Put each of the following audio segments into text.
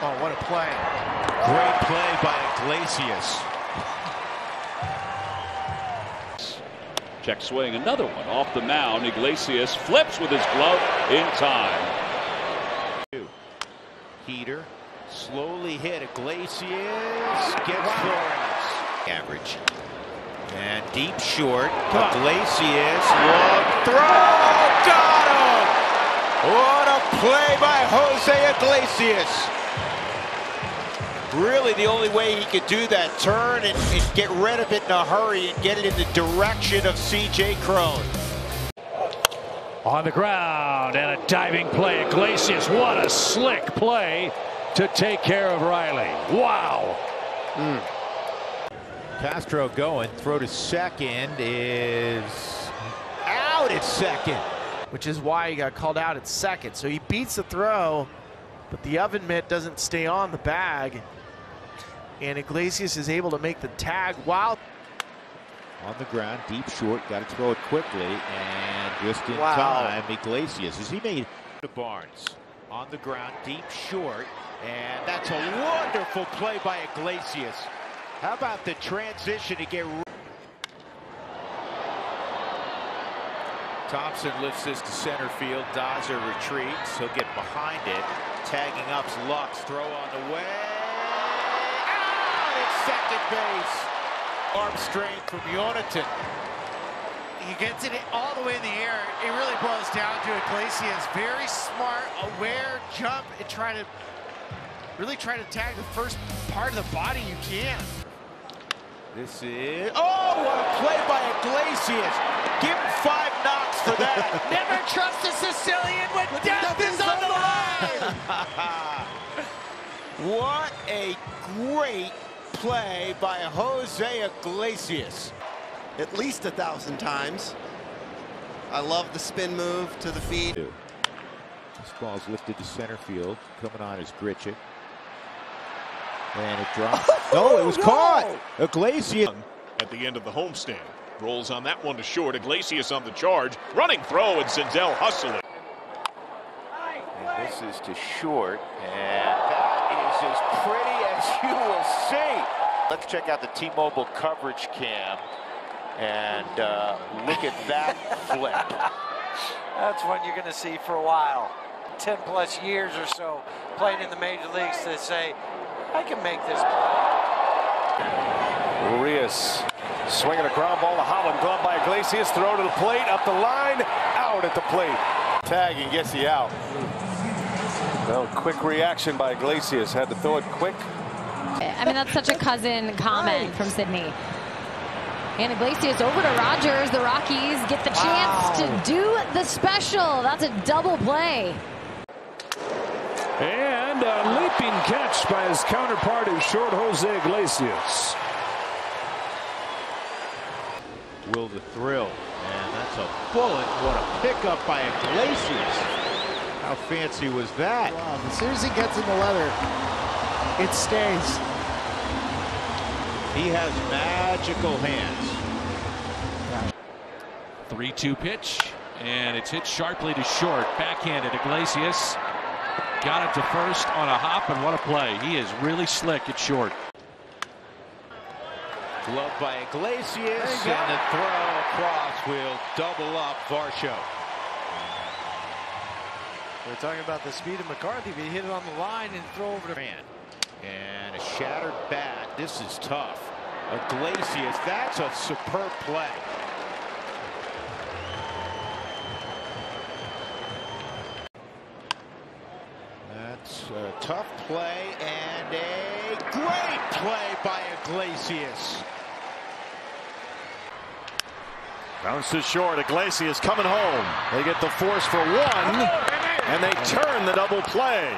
Oh, what a play. Great play by Iglesias. Check swing, another one off the mound. Iglesias flips with his glove in time. Heater slowly hit Iglesias gets Flores. Average. And deep short. Iglesias long throw. Got him. What a play by Jose Iglesias. Really the only way he could do that, turn and, and get rid of it in a hurry and get it in the direction of C.J. Cron. On the ground and a diving play. Iglesias, what a slick play to take care of Riley. Wow. Mm. Castro going, throw to second is out at second. Which is why he got called out at second. So he beats the throw, but the oven mitt doesn't stay on the bag. And Iglesias is able to make the tag while on the ground, deep short, got to throw it quickly, and just in wow. time, Iglesias as he made to Barnes on the ground, deep short, and that's a wonderful play by Iglesias. How about the transition to get? Thompson lifts this to center field. Daza retreats. He'll get behind it. Tagging up's Lux. Throw on the way second base. Arm strength from Yonathan. He gets it all the way in the air. It really boils down to Iglesias. Very smart, aware, jump, and try to really try to tag the first part of the body you can. This is, oh, what a play by Iglesias. Give him five knocks for that. Never trust a Sicilian when death is on the line. what a great play by Jose Iglesias. At least a thousand times. I love the spin move to the feet. This ball's lifted to center field. Coming on is Grichuk. And it dropped. Oh, no, it was caught. Iglesias. At the end of the homestand. Rolls on that one to short. Iglesias on the charge. Running throw and Senzel hustling. And this is to short. And that is as pretty as you will see. Let's check out the T-Mobile coverage cam and uh, look at that flip. That's one you're going to see for a while. 10 plus years or so playing in the major leagues to say, I can make this Urias swinging a ground ball to Holland. Glove by Iglesias. Throw to the plate. Up the line. Out at the plate. Tagging gets the out. Well, quick reaction by Iglesias. Had to throw it quick. I mean, that's such a cousin comment from Sydney. And Iglesias over to Rodgers. The Rockies get the chance wow. to do the special. That's a double play. And a leaping catch by his counterpart in short, Jose Iglesias. Will the thrill. And that's a bullet. What a pickup by Iglesias. How fancy was that? Wow, as soon as he gets in the leather, it stays. He has magical hands. 3-2 pitch, and it's hit sharply to short. Backhanded Iglesias. Got it to first on a hop, and what a play. He is really slick at short. Glove by Iglesias, and the throw across will double up Varsho. We're talking about the speed of McCarthy. If he hit it on the line and throw over to man. And a shattered bat. This is tough. Iglesias, that's a superb play. That's a tough play and a great play by Iglesias. Bounces short. Iglesias coming home. They get the force for one. And they turn the double play.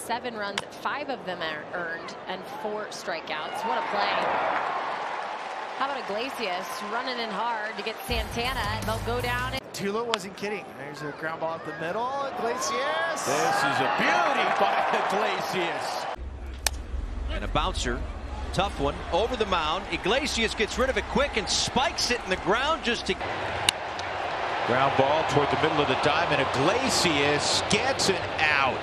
Seven runs, five of them are earned, and four strikeouts. What a play. How about Iglesias running in hard to get Santana, and they'll go down. Tulo wasn't kidding. There's a ground ball up the middle. Iglesias. This is a beauty by Iglesias. And a bouncer. Tough one. Over the mound. Iglesias gets rid of it quick and spikes it in the ground just to... Ground ball toward the middle of the diamond. Iglesias gets it out.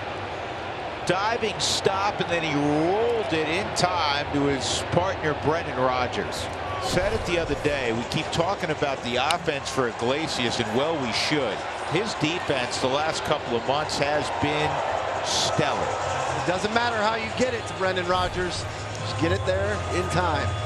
diving stop, and then he rolled it in time to his partner, Brendan Rodgers. Said it the other day, we keep talking about the offense for Iglesias, and well, we should. His defense the last couple of months has been stellar. It doesn't matter how you get it to Brendan Rodgers. Just get it there in time.